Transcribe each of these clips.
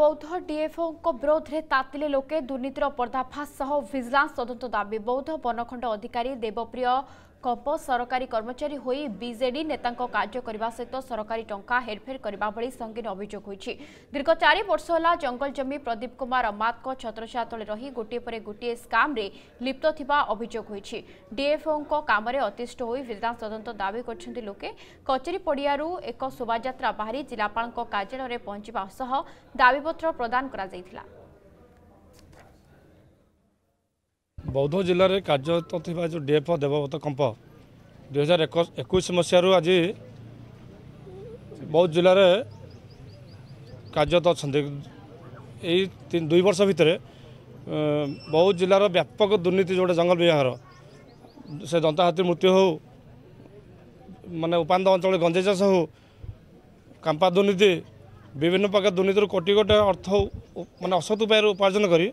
ବୌଦ୍ଧ ଡିଏଫଓଙ୍କ ବିରୋଧରେ ତାତିଲେ ଲୋକେ ଦୁର୍ନୀତିର ପର୍ଦ୍ଦାଫାଶ ସହ ଭିଜିଲାନ୍ସ ତଦନ୍ତ ଦାବି ବୌଦ୍ଧ ବନଖଣ୍ଡ ଅଧିକାରୀ ଦେବପ୍ରିୟ কপ সরকারি কর্মচারী হয়ে বিজেডি নেতা কার্য করা সহ সরকারি টঙ্কা হেরফের করা ভি সঙ্গীন অভিযোগ হয়েছে দীর্ঘ চারি বর্ষ হল জঙ্গল জমি প্রদীপ কুমার অমাতক ছত্রছায়া তলে রহি গোটিয়ে পরে গোটিয়ে স্কামে লিপ্ত থাকা অভিযোগ হয়েছে ডিএফও কামে অতিষ্ঠ হয়ে ভিজিলান্স তদন্ত দাবি করছেন লোকে কচেরি পড়িয়ার এক শোভাযাত্রা বাহারি জেলাপাল কার্যালয়ে পঞ্চা সহ দাবিপত্র প্রদান করা ବୌଦ୍ଧ ଜିଲ୍ଲାରେ କାର୍ଯ୍ୟରତ ଥିବା ଯେଉଁ ଡି ଏଫ୍ ଦେବବ୍ରତ କମ୍ପ ଦୁଇହଜାର ଏକୋଇଶ ମସିହାରୁ ଆଜି ବୌଦ୍ଧ ଜିଲ୍ଲାରେ କାର୍ଯ୍ୟରତ ଅଛନ୍ତି ଏଇ ଦୁଇ ବର୍ଷ ଭିତରେ ବୌଦ୍ଧ ଜିଲ୍ଲାର ବ୍ୟାପକ ଦୁର୍ନୀତି ଯେଉଁଟା ଜଙ୍ଗଲ ବିଭାଗର ସେ ଦନ୍ତା ହାତୀ ମୃତ୍ୟୁ ହେଉ ମାନେ ଉପାନ୍ତ ଅଞ୍ଚଳ ଗଞ୍ଜେଇ ଚାଷ ହେଉ କାମ୍ପା ଦୁର୍ନୀତି ବିଭିନ୍ନ ପ୍ରକାର ଦୁର୍ନୀତିରୁ କୋଟି ଗୋଟେ ଅର୍ଥ ମାନେ ଅସତ ଉପାୟରୁ ଉପାର୍ଜନ କରି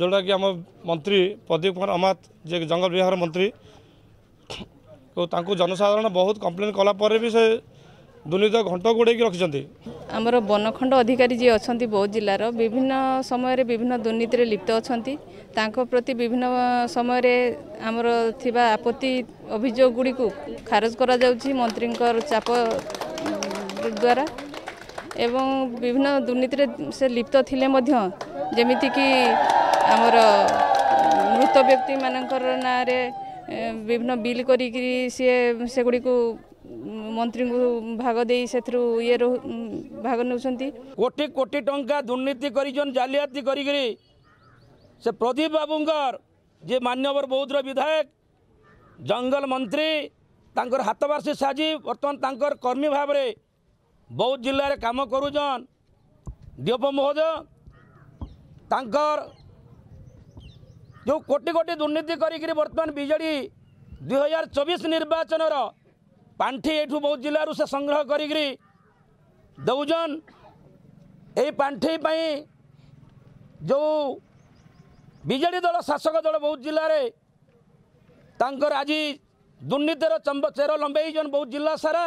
ଯେଉଁଟାକି ଆମ ମନ୍ତ୍ରୀ ପ୍ରଦୀପ କୁମାର ଅମାତ ଯିଏକି ଜଙ୍ଗଲ ବିଭାଗର ମନ୍ତ୍ରୀ ତାଙ୍କୁ ଜନସାଧାରଣ ବହୁତ କମ୍ପ୍ଲେନ୍ କଲା ପରେ ବି ସେ ଦୁର୍ନୀତି ଘଣ୍ଟ ଗୁଡ଼େଇକି ରଖିଛନ୍ତି ଆମର ବନଖଣ୍ଡ ଅଧିକାରୀ ଯିଏ ଅଛନ୍ତି ବୌଦ୍ଧ ଜିଲ୍ଲାର ବିଭିନ୍ନ ସମୟରେ ବିଭିନ୍ନ ଦୁର୍ନୀତିରେ ଲିପ୍ତ ଅଛନ୍ତି ତାଙ୍କ ପ୍ରତି ବିଭିନ୍ନ ସମୟରେ ଆମର ଥିବା ଆପତ୍ତି ଅଭିଯୋଗ ଗୁଡ଼ିକୁ ଖାରଜ କରାଯାଉଛି ମନ୍ତ୍ରୀଙ୍କର ଚାପ ଦ୍ୱାରା এবং বিভিন্ন দুর্নীতিরে সে লিপ্ত লে যেমিতিকি আমার মৃত ব্যক্তি মানকর নাঁরে বিভিন্ন বিল করি সি সেগুড়ি মন্ত্রী ভাগ দিয়ে সেথু ইয়ে ভাগ নেছেন কোটি কোটি টঙ্কা দুর্নীতি করেছেন জালিয়াতি করি সে প্রদীপ বাবুঙ্কর যে মান্যবর বৌদ্ধর বিধায়ক জঙ্গল মন্ত্রী তাঁর হাতবার্ষী সাজি বর্তমান তাঁর কর্মী ভাবে ବୌଦ୍ଧ ଜିଲ୍ଲାରେ କାମ କରୁଛନ୍ ଦିଅପ ମହୋଦୟ ତାଙ୍କର ଯେଉଁ କୋଟି କୋଟି ଦୁର୍ନୀତି କରିକିରି ବର୍ତ୍ତମାନ ବିଜେଡ଼ି ଦୁଇହଜାର ଚବିଶ ନିର୍ବାଚନର ପାଣ୍ଠି ଏଇଠୁ ବୌଦ୍ଧ ଜିଲ୍ଲାରୁ ସେ ସଂଗ୍ରହ କରିକିରି ଦେଉଛନ୍ ଏଇ ପାଣ୍ଠି ପାଇଁ ଯେଉଁ ବିଜେଡ଼ି ଦଳ ଶାସକ ଦଳ ବୌଦ୍ଧ ଜିଲ୍ଲାରେ ତାଙ୍କର ଆଜି ଦୁର୍ନୀତିର ଚମ୍ବ ଚେର ଲମ୍ବେଇଛନ୍ ବୌଦ୍ଧ ଜିଲ୍ଲା ସାରା